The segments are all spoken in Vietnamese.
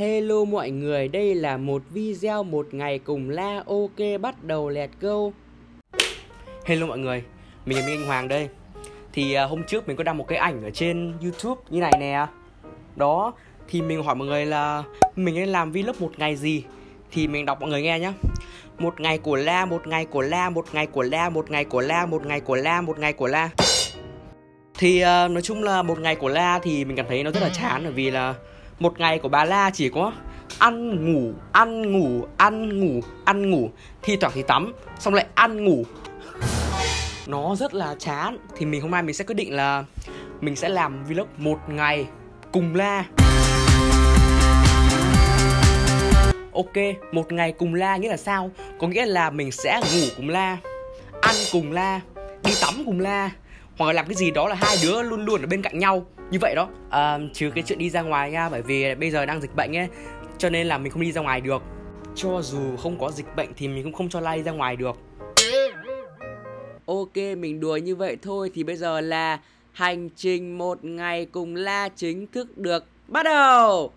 Hello mọi người, đây là một video một ngày cùng la ok bắt đầu lẹt câu. Hello mọi người, mình là Minh Anh Hoàng đây. Thì uh, hôm trước mình có đăng một cái ảnh ở trên Youtube như này nè. Đó, thì mình hỏi mọi người là mình nên làm vlog một ngày gì? Thì mình đọc mọi người nghe nhá. Một ngày của la, một ngày của la, một ngày của la, một ngày của la, một ngày của la, một ngày của la. Thì uh, nói chung là một ngày của la thì mình cảm thấy nó rất là chán bởi vì là một ngày của bà La chỉ có ăn, ngủ ăn ngủ ăn ngủ ăn, ngủ. Thi thoảng thì tắm, xong lại ăn, ngủ. Nó rất là chán. Thì mình hôm nay mình sẽ quyết định là mình sẽ làm vlog một ngày cùng la. Ok, một ngày cùng la nghĩa là sao? Có nghĩa là mình sẽ ngủ cùng la, ăn cùng la, đi tắm cùng la. Hoặc là làm cái gì đó là hai đứa luôn luôn ở bên cạnh nhau như vậy đó à, trừ cái chuyện đi ra ngoài nha bởi vì bây giờ đang dịch bệnh ấy cho nên là mình không đi ra ngoài được. Cho dù không có dịch bệnh thì mình cũng không cho lai ra ngoài được. Ok mình đùa như vậy thôi thì bây giờ là hành trình một ngày cùng la chính thức được bắt đầu.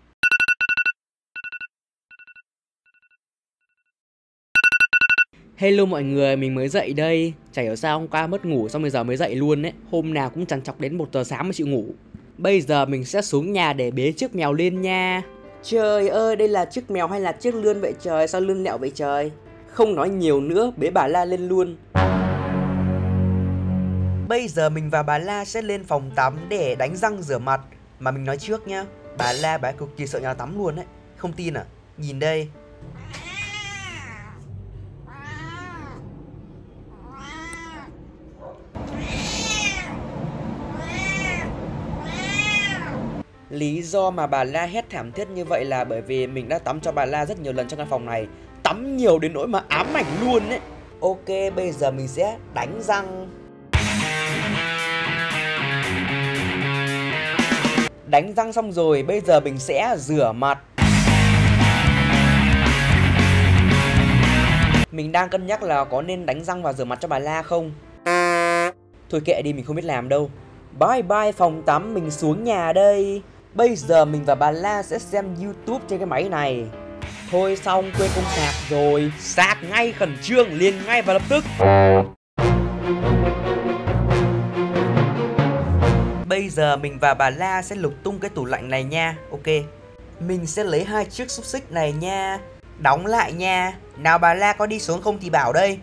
Hello mọi người, mình mới dậy đây. Chả hiểu sao hôm qua mất ngủ xong bây giờ mới dậy luôn đấy Hôm nào cũng chằn chọc đến 1 giờ sáng mới chịu ngủ Bây giờ mình sẽ xuống nhà để bế chiếc mèo lên nha. Trời ơi, đây là chiếc mèo hay là chiếc lươn vậy trời? Sao lươn lẹo vậy trời? Không nói nhiều nữa, bế bà La lên luôn. Bây giờ mình và bà La sẽ lên phòng tắm để đánh răng rửa mặt. Mà mình nói trước nhá Bà La bà cực kỳ sợ nhà tắm luôn đấy Không tin à? Nhìn đây Lý do mà bà La hét thảm thiết như vậy là bởi vì mình đã tắm cho bà La rất nhiều lần trong căn phòng này. Tắm nhiều đến nỗi mà ám ảnh luôn ấy. Ok, bây giờ mình sẽ đánh răng. Đánh răng xong rồi, bây giờ mình sẽ rửa mặt. Mình đang cân nhắc là có nên đánh răng và rửa mặt cho bà La không? Thôi kệ đi, mình không biết làm đâu. Bye bye phòng tắm, mình xuống nhà đây. Bây giờ mình và bà La sẽ xem YouTube trên cái máy này. Thôi xong, quên công sạc rồi. Sạc ngay khẩn trương, liền ngay và lập tức. Bây giờ mình và bà La sẽ lục tung cái tủ lạnh này nha. Ok. Mình sẽ lấy hai chiếc xúc xích này nha. Đóng lại nha. Nào bà La có đi xuống không thì bảo đây.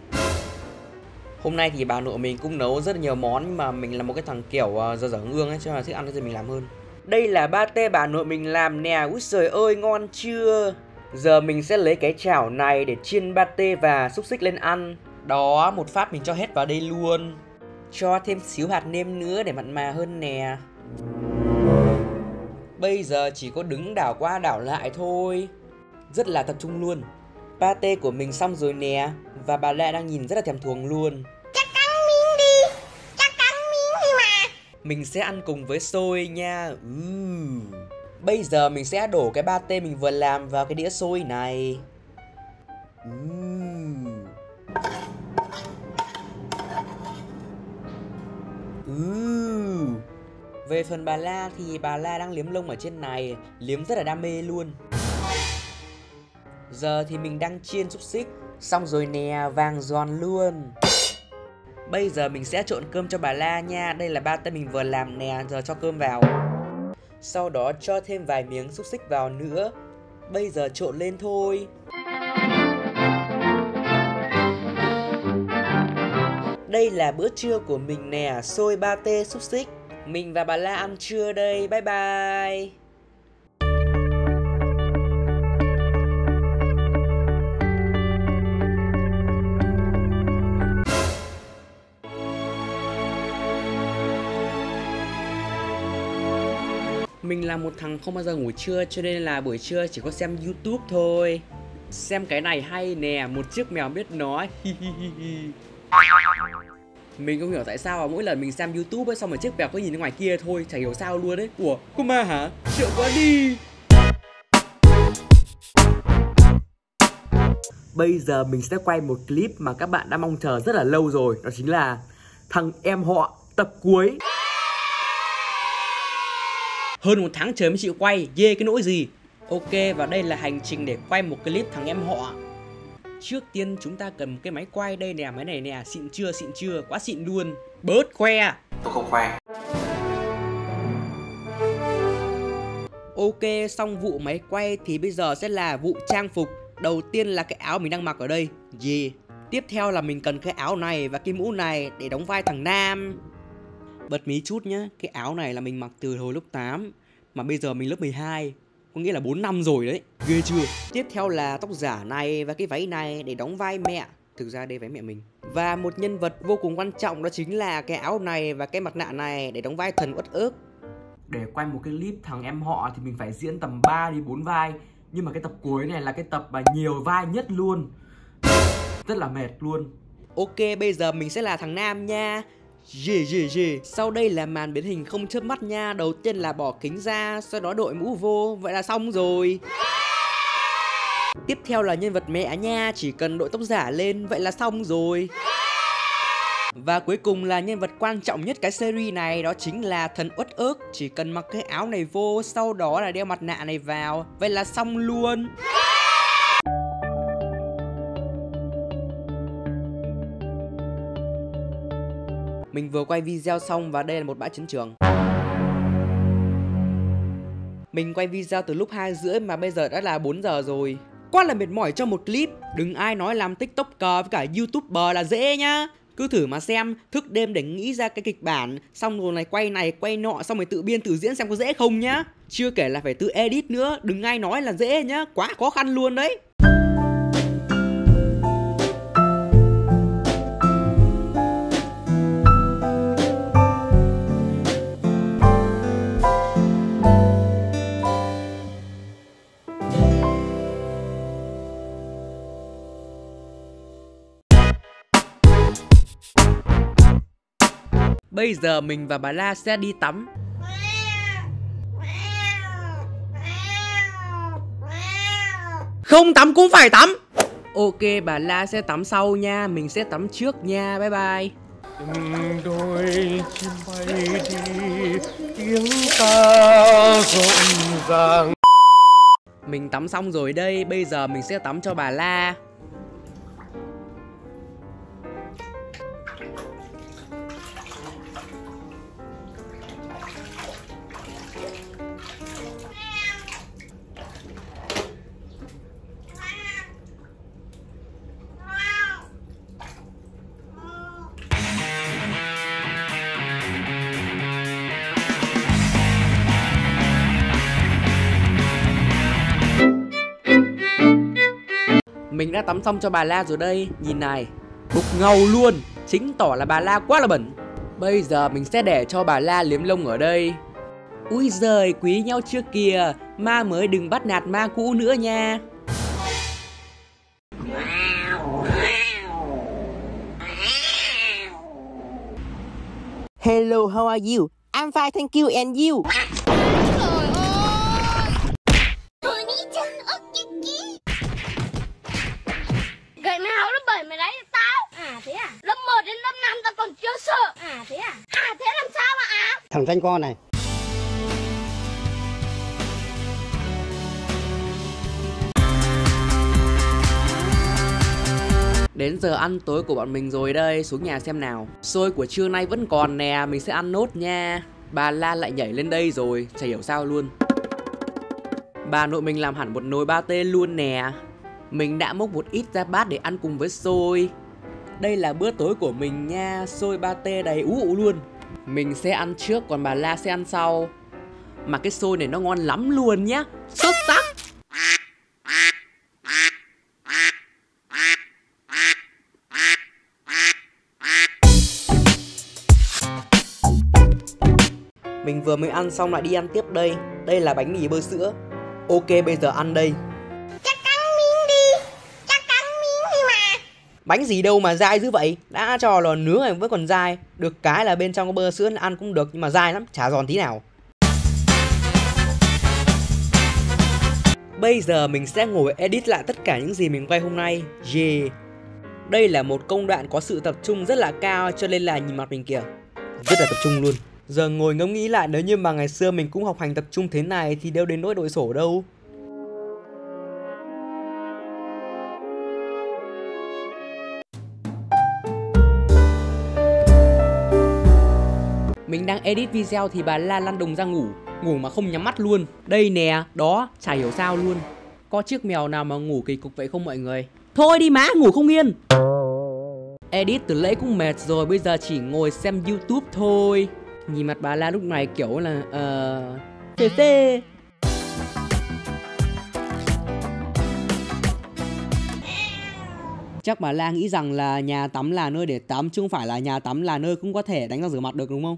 Hôm nay thì bà nội mình cũng nấu rất là nhiều món, Nhưng mà mình là một cái thằng kiểu giờ dở ngương ấy, Cho nên là thích ăn cái gì mình làm hơn đây là ba tê bà nội mình làm nè, úi trời ơi ngon chưa? Giờ mình sẽ lấy cái chảo này để chiên ba tê và xúc xích lên ăn. Đó, một phát mình cho hết vào đây luôn. Cho thêm xíu hạt nêm nữa để mặn mà hơn nè. Bây giờ chỉ có đứng đảo qua đảo lại thôi. Rất là tập trung luôn. Pate của mình xong rồi nè Và bà Lệ đang nhìn rất là thèm thuồng luôn Mình sẽ ăn cùng với xôi nha uh. Bây giờ mình sẽ đổ cái ba tê mình vừa làm vào cái đĩa xôi này uh. Uh. Về phần bà La thì bà La đang liếm lông ở trên này Liếm rất là đam mê luôn Giờ thì mình đang chiên xúc xích Xong rồi nè, vàng giòn luôn Bây giờ mình sẽ trộn cơm cho bà La nha. Đây là ba tay mình vừa làm nè, Giờ cho cơm vào. Sau đó cho thêm vài miếng xúc xích vào nữa. Bây giờ trộn lên thôi. Đây là bữa trưa của mình nè. Xôi ba tê xúc xích. Mình và bà La ăn trưa đây. Bye bye. Mình là một thằng không bao giờ ngủ trưa cho nên là buổi trưa chỉ có xem YouTube thôi. Xem cái này hay nè, một chiếc mèo biết nói. mình không hiểu tại sao mà mỗi lần mình xem YouTube ấy xong rồi chiếc mèo cứ nhìn ngoài kia thôi, chẳng hiểu sao luôn đấy. Ủa, cô ma hả? Sợ quá đi. Bây giờ mình sẽ quay một clip mà các bạn đã mong chờ rất là lâu rồi Đó chính là Thằng em họ tập cuối hơn một tháng trời mới chịu quay. Dê cái nỗi gì? Ok và đây là hành trình để quay một clip thằng em họ. Trước tiên chúng ta cần một cái máy quay. Đây nè Máy này nè. Xịn chưa xịn chưa? Quá xịn luôn. Bớt khoe. Tôi không khoe. Ok xong vụ máy quay thì bây giờ sẽ là vụ trang phục. Đầu tiên là cái áo mình đang mặc ở đây. Yeah Tiếp theo là mình cần cái áo này và cái mũ này để đóng vai thằng Nam Bật mí chút nhá. Cái áo này là mình mặc từ hồi lớp 8 Mà bây giờ mình lớp 12 Có nghĩa là 4 năm rồi đấy. Ghê chưa? Tiếp theo là tóc giả này và cái váy này để đóng vai mẹ. Thực ra đây váy mẹ mình. Và một nhân vật vô cùng quan trọng đó chính là cái áo này và cái mặt nạ này để đóng vai thần uất ức để quay một cái clip thằng em họ thì mình phải diễn tầm 3 đến 4 vai. Nhưng mà cái tập cuối này là cái tập mà nhiều vai nhất luôn. Rất là mệt luôn. Ok bây giờ mình sẽ là thằng Nam nha Yeah, yeah, yeah. Sau đây là màn biến hình không chớp mắt nha. Đầu tiên là bỏ kính ra Sau đó đội mũ vô. Vậy là xong rồi. Tiếp theo là nhân vật mẹ nha. Chỉ cần đội tóc giả lên Vậy là xong rồi. Và cuối cùng là nhân vật quan trọng nhất cái series này đó chính là thần uất ức Chỉ cần mặc cái áo này vô sau đó là đeo mặt nạ này vào. Vậy là xong luôn. Mình vừa quay video xong và đây là một bãi chiến trường. Mình quay video từ lúc 2 rưỡi mà bây giờ đã là 4 giờ rồi. Quá là mệt mỏi cho một clip. Đừng ai nói làm tiktoker với cả youtuber là dễ nhá. Cứ thử mà xem, thức đêm để nghĩ ra cái kịch bản, xong rồi này quay này, quay nọ, xong rồi tự biên, tự diễn xem có dễ không nhá. Chưa kể là phải tự edit nữa, đừng ai nói là dễ nhá. Quá khó khăn luôn đấy. Bây giờ mình và bà La sẽ đi tắm. Không tắm cũng phải tắm. Ok bà La sẽ tắm sau nha. Mình sẽ tắm trước nha. Bye bye. Đôi chim bay đi tiếng ca rộn ràng. Mình tắm xong rồi đây. Bây giờ mình sẽ tắm cho bà La Mình đã tắm xong cho bà La rồi đây. Nhìn này bục ngầu luôn. Chính tỏ là bà La quá là bẩn. Bây giờ mình sẽ để cho bà La liếm lông ở đây. Úi giời quý nhau chưa kìa Ma mới đừng bắt nạt ma cũ nữa nha. Hello, how are you? I'm fine, thank you, and you? Thằng danh con này. Đến giờ ăn tối của bọn mình rồi đây, Xuống nhà xem nào. Xôi của trưa nay vẫn còn nè, Mình sẽ ăn nốt nha. Bà La lại nhảy lên đây rồi, Chả hiểu sao luôn. Bà nội mình làm hẳn một nồi ba tê luôn nè. Mình đã múc một ít ra bát để ăn cùng với xôi. Đây là bữa tối của mình nha, Xôi ba tê đầy ú ụ luôn. Mình sẽ ăn trước, còn bà La sẽ ăn sau. Mà cái xôi này nó ngon lắm luôn nhá. Xuất sắc. Mình vừa mới ăn xong lại đi ăn tiếp đây. Đây là bánh mì bơ sữa. Ok, bây giờ ăn đây. Bánh gì đâu mà dai dữ vậy? Đã cho là nướng này vẫn còn dai. Được cái là bên trong có bơ sữa ăn cũng được, Nhưng mà dai lắm, chả giòn tí nào. Bây giờ mình sẽ ngồi edit lại tất cả những gì mình quay hôm nay. Yeah. Đây là một công đoạn có sự tập trung rất là cao, Cho nên là nhìn mặt mình kìa. Rất là tập trung luôn. Giờ ngồi ngẫm nghĩ lại, nếu như mà ngày xưa mình cũng học hành tập trung thế này thì đâu đến nỗi đội sổ đâu. Mình đang edit video thì bà La lăn đùng ra ngủ. Ngủ mà không nhắm mắt luôn. Đây nè, đó, chả hiểu sao luôn. Có chiếc mèo nào mà ngủ kỳ cục vậy không mọi người? Thôi đi má, ngủ không yên. Edit từ lễ cũng mệt rồi Bây giờ chỉ ngồi xem youtube thôi. Nhìn mặt bà La lúc này kiểu là Ờ... Uh, phê phê Chắc bà La nghĩ rằng là nhà tắm là nơi để tắm chứ không phải là nhà tắm là nơi cũng có thể đánh răng rửa mặt được đúng không?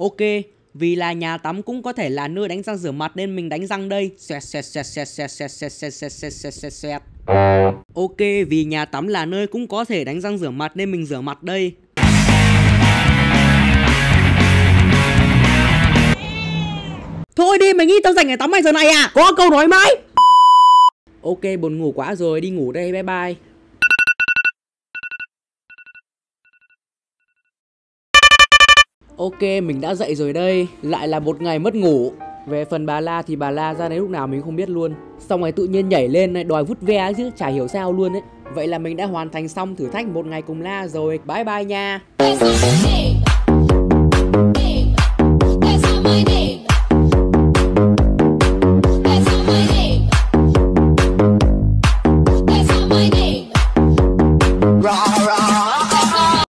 Ok, vì là nhà tắm cũng có thể là nơi đánh răng rửa mặt nên mình đánh răng đây. Xoẹt xoẹt xoẹt xoẹt xoẹt xoẹt xoẹt xoẹt xoẹt xoẹt xoẹt xoẹt xoẹt. Ok, vì nhà tắm là nơi cũng có thể đánh răng rửa mặt nên mình rửa mặt đây. Thôi đi, mày nghĩ tao dành ngày tắm mày giờ này à? Có câu nói mãi. Ok, buồn ngủ quá rồi, đi ngủ đây, bye bye. Ok, mình đã dậy rồi đây. Lại là một ngày mất ngủ. Về phần bà La thì bà La ra đến lúc nào mình không biết luôn. Xong rồi tự nhiên nhảy lên đòi vút ve chứ Chả hiểu sao luôn ấy. Vậy là mình đã hoàn thành xong thử thách một ngày cùng La rồi. Bye bye nha.